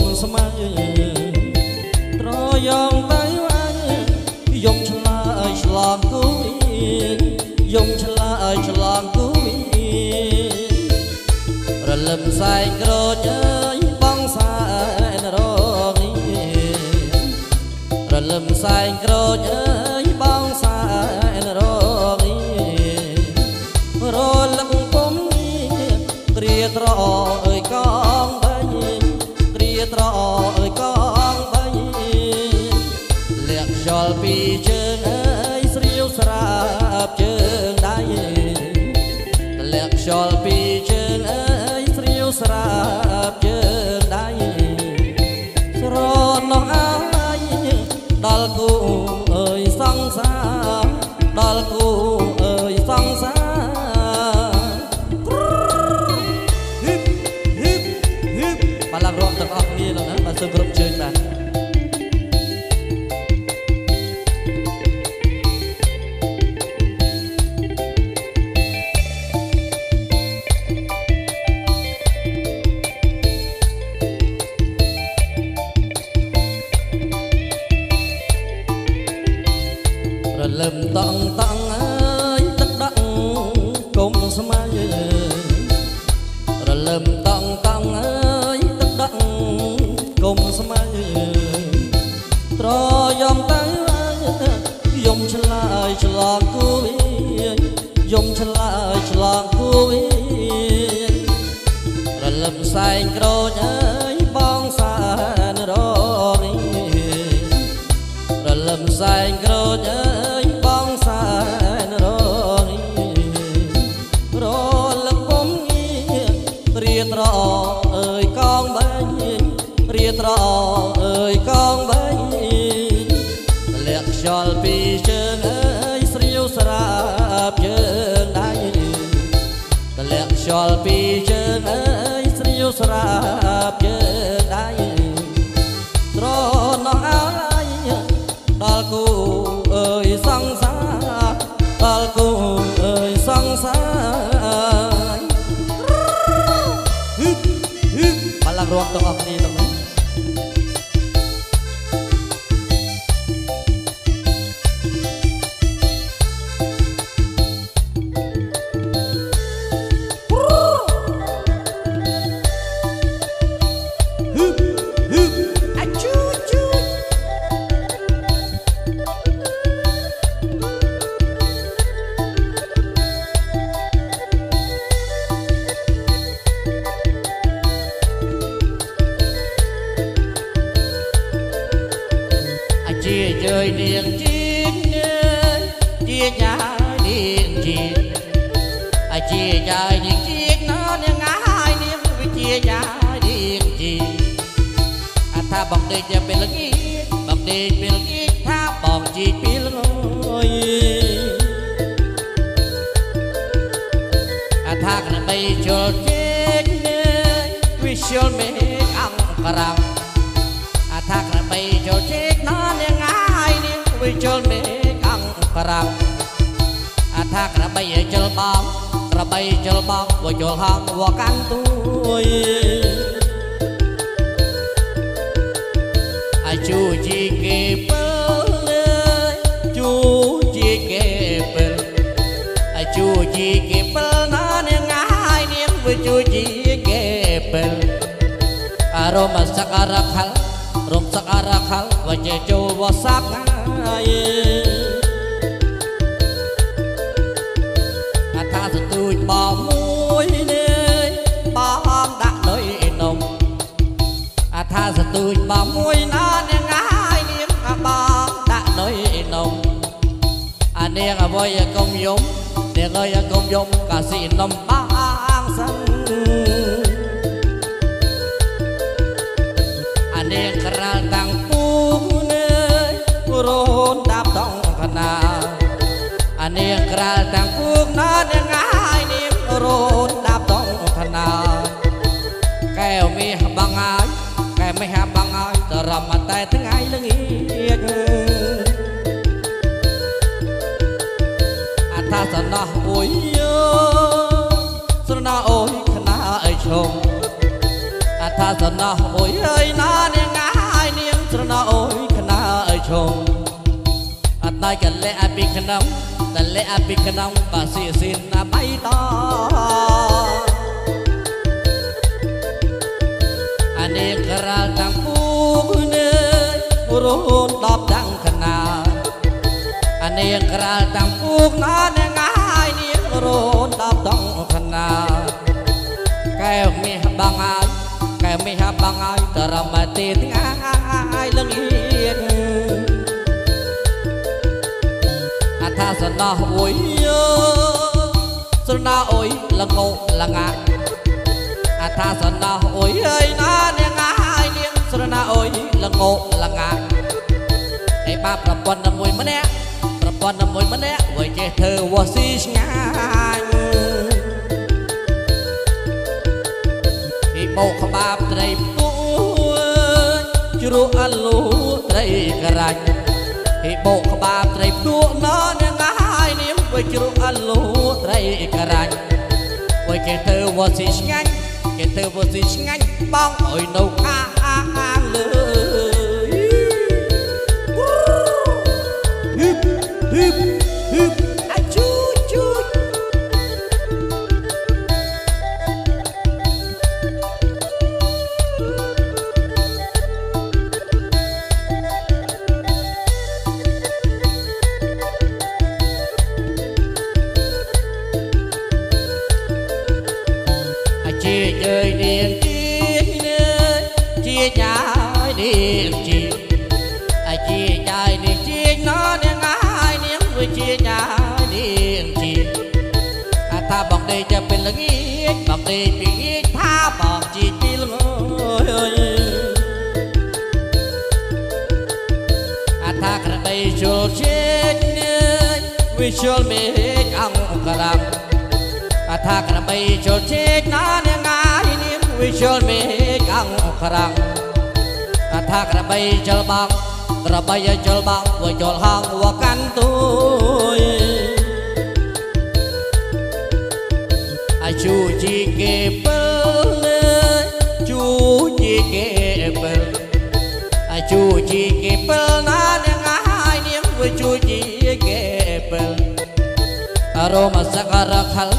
ំស្មៅត្រយងទៅអើយំឆ្លើយឆ្លងគូយំឆ្លើយឆ្លងគូរលឹមសែងក្រចើយបងសែនរងរលឹមសែងក្រចើ ជើងអើយស្រាវស្រាប់ជើងដៃលាក់ខ្យល់ពីជើងអើយស្រាវស្រាប់ជើង សែងក្រូចអើ រួមទាំងអស់គ្នាទាំង អាជាយើយនាងជីងជាយ៉ានាងជីងអាជាយ៉ាយនាងជីងណានាងអាយនាងវិជាយ៉ានាងជីងអាថាបងដេកជាពេលល្ងាចបងដេកពេលល្ងាចថាបងជីកពេលល្ងាយអាថាក្របីជលជេកវិជលមេអង្គរាំ អង្គប្រាំអាថាក្របីឲ្យជលបងក្របីជលបងវជលហងវកាន់ទួយអាជូជីគេពើជូជីគេពើអាជូជីគេពើណានាងអាយនាងវិជូជីគេពើអារម្មណ៍សក្ការៈខលរំសក្ការៈខលវជចូលវសក្ងាយ ថាសទូចបងមួយណានាងអាយនាងបងដាក់លុយនំអានាងអវយកុំយំនាងអើយកុំយំកាស៊ីនំបងសិនអានាងក្រាលតាំងពូនេរោនដាប់តងកណាអានាងក្រាលតាំងពូណានាងអាយនាងរោ យកែមាសបងអាយតរមតែថ្ងៃល្ងាចអថាសណោះអុយយោស្រណោអុយខ្នាអើយឈងអថាសណោះអុយអើយណានាងអាយនាងស្រណោះអុយខ្នាអើយឈងអត់ដៃកលែពីក្នុងតលាក់ពីក្នុងក៏ស៊ីស៊ីនណាបៃតអា នេះក្រាលតាំងពូកនេះរហូតដល់តាំងកណាអានេះក្រាលតាំងពូកណានឹងងាយនេះរហូតដល់តាំងកណាកែវមាសបងហើយកែវមាសបងហើយតរមទីថ្ងៃលងៀងអថាសណោះអុយស្រណោអុយលងោលងាអថាសណោះអុយអើយណានាងហើយនាង ស្រណោអុយលងោលងាឯបាប្រពន្ធមួយម្នាក់ប្រពន្ធមួយម្នាក់វៃចេះធ្វើវស់ស៊ីឆ្ងាញ់ពីបោកក្បាបត្រីពួជ្រក់អលូត្រីក្រាច់ពីបោកក្បាបត្រីពួណនាងហើយនាងវៃជ្រក់អលូត្រីក្រាច់វៃគេធ្វើវស់ស៊ីឆ្ងាញ់គេធ្វើវស់ស៊ីឆ្ងាញ់បងអើយនៅខា ជាអើយនាងជាលើជាចាយនាងជាអាជាចាយនាងជាណោនាងហើយនាងវាជាចាយនាងជាអាថាបងដេកទៅពេលល្ងាចបងដេកពីងាចថាបងជាពីល្ងអើយអាថាក្របីចូលជានាងវាចូលមេអង្គក្រាំអថាក្របីចូលជេកណាន នាងវិជុលមេឃអង្គក្រាំអាថាក្របីជុលបងក្របីជុលបងវិជុលហងវកាន់ទួយ à chú chi kê bơ chú chi kê bơ à chú chi kê bơ na nè hai niệm với chú chi kê bơ à rô mà sắc à ra khal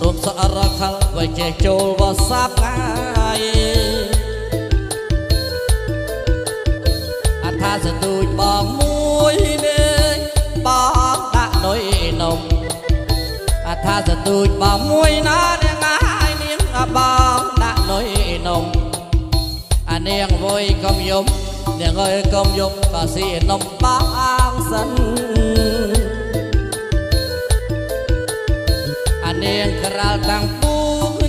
rô sắc à ra khal với chè chôl và sáp ngay à tha sẽ tụi bằng mũi nê bằng đã nỗi nồng អាថាសទូចបងមួយណានាងហើយនាងបងដាក់នុយនំអានាងវយកុំយំនាងអើយកុំយំក៏ស៊ីនំបងសិនអានាងក្រាលតាំងពូ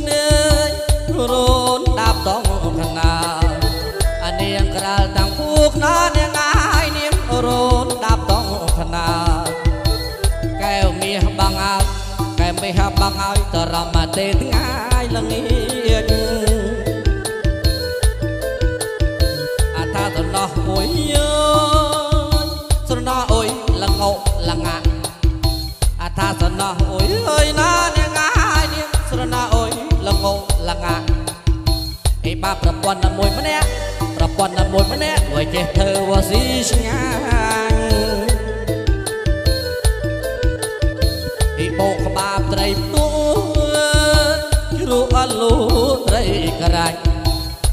នេះរូនដាប់តងកណាអានាងក្រាលតាំងពូណានា យកែវមាសបងហើយតរមទេថ្ងៃល្ងាចអាថាតណោះមួយយើស្រណោះអុយលងោលងាអាថាស្រណោះអុយអើយណានាងហើយនាងស្រណោះអុយលងោលងាអេបាប្រពន្ធមួយម្នាក់ប្រពន្ធមួយម្នាក់វាចេះធ្វើវស៊ីឆ្ងាញ់ ក្រាច់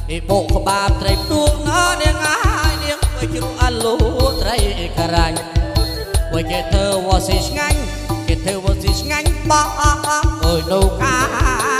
ពីបោកក្បាបត្រីផ្ទួណានាងហើយនាងទៅជ្រក់អលូត្រីក្រាច់បើគេធ្វើវ៉ាស៊ីឆ្ងាញ់គេធ្វើវ៉ាស៊ីឆ្ងាញ់បងអើយនៅខា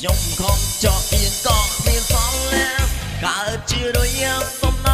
ខ្ញុំខំចោះអៀនក៏គ្មានសល់ឡើយកើតជារយសុំ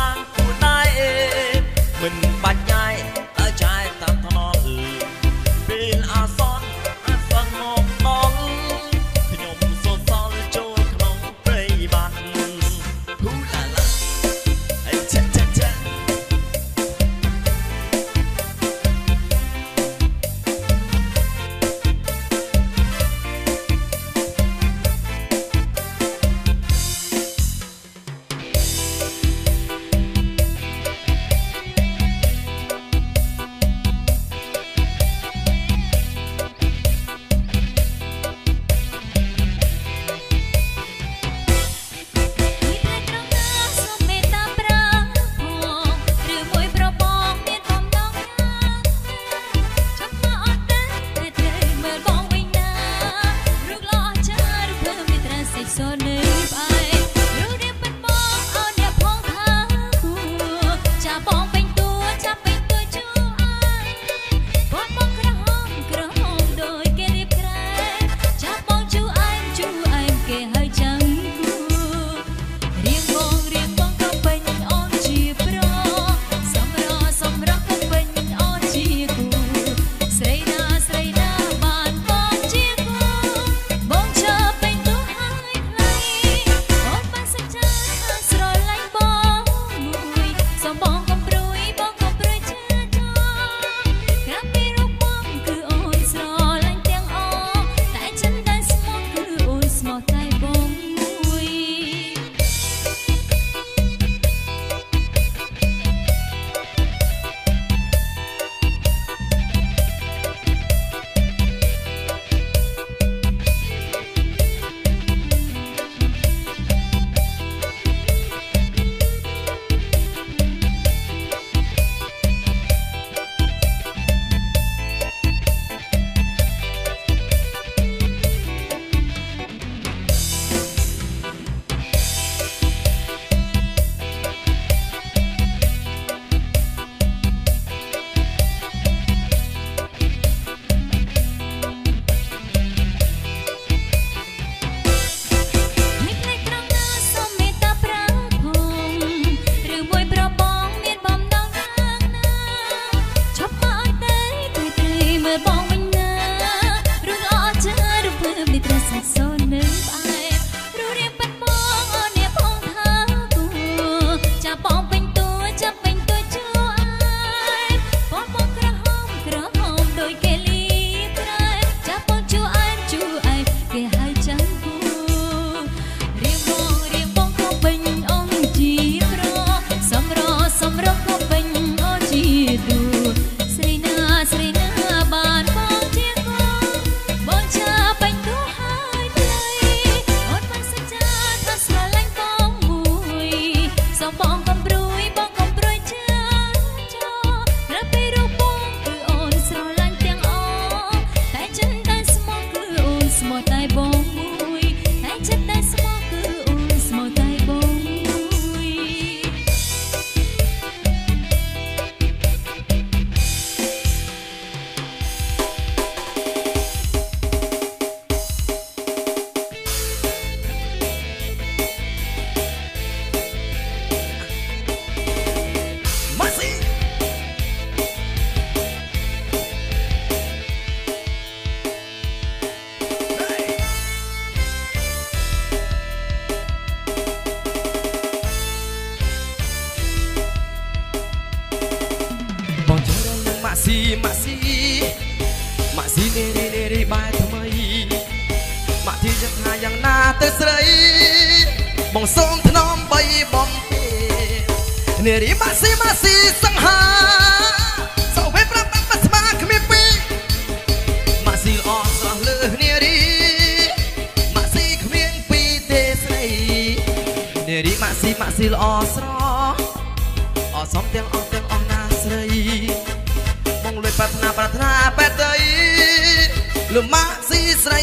បងសូមថ្នមបីបំពេនារីម៉ាស៊ីម៉ាស៊ីសង្ហាសោវេប្រាប់បាត់ស្មាគ្មានពីរម៉ាស៊ីល្អស្រស់លើសនារីម៉ាស៊ីគ្មានពីរទេស្រីនារីម៉ាស៊ីម៉ាស៊ីល្អស្រស់អសមទាំងអស់ទាំងអស់ណាស្រីបងលួយប្រាថ្នាប្រាថ្នាបែតដីលំម៉ាស៊ីស្រី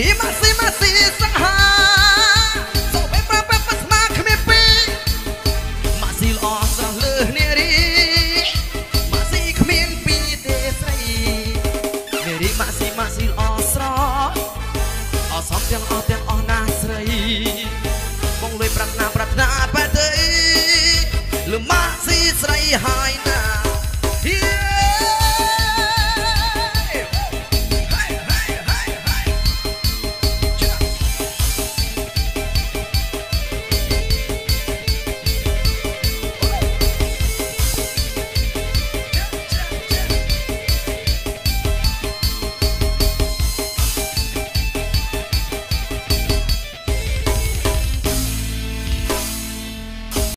នា